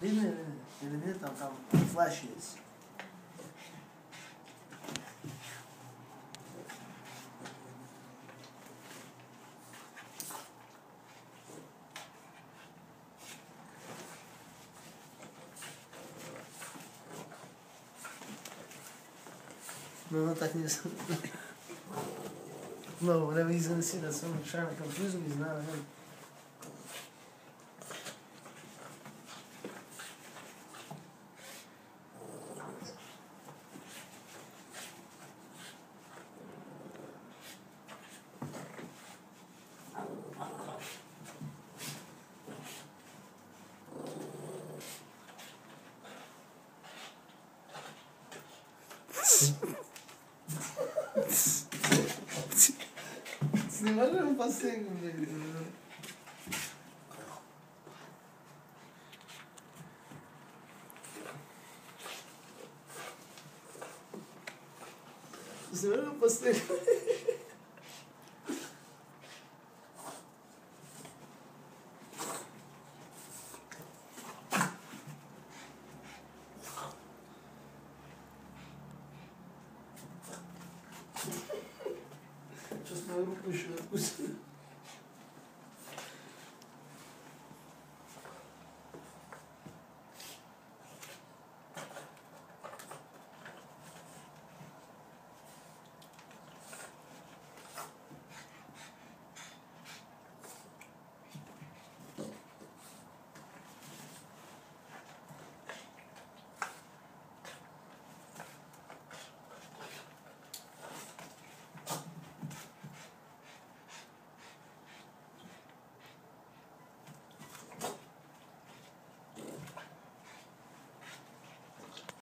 Длинный элемент, там, там флаш есть. No, no tak nie jest. No, whatever he's gonna see, that's some trying to confuse me, he's not him. Sinimarra não passei, velho. Sinimarra não passei. Avrupa şu.